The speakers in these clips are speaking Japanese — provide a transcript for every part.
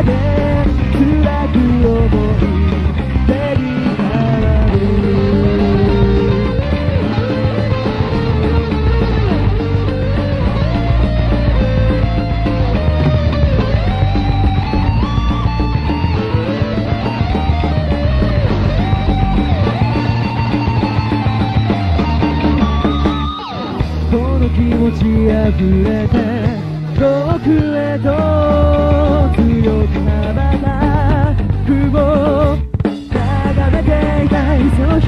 この気持ち溢れて遠くへと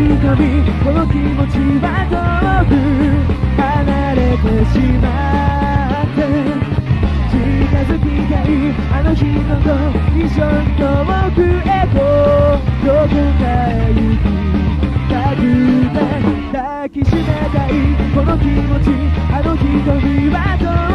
この気持ちは遠く離れてしまって。近づきたいあの人と一緒に遠くへとどこかへ行きたくて抱きしめたいこの気持ちあの瞳は遠く